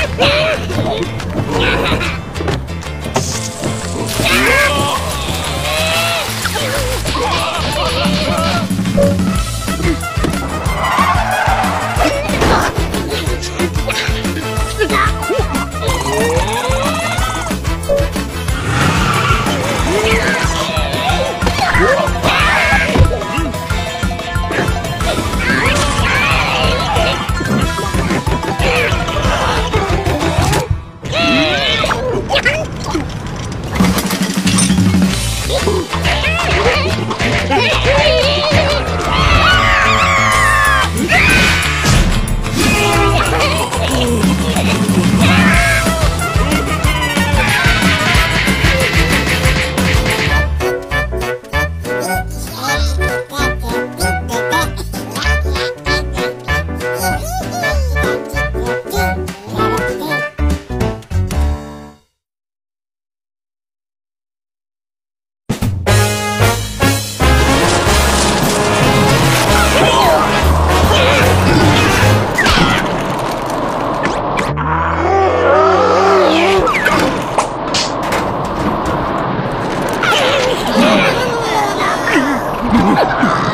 Yeah! Boom. Ha ha ha!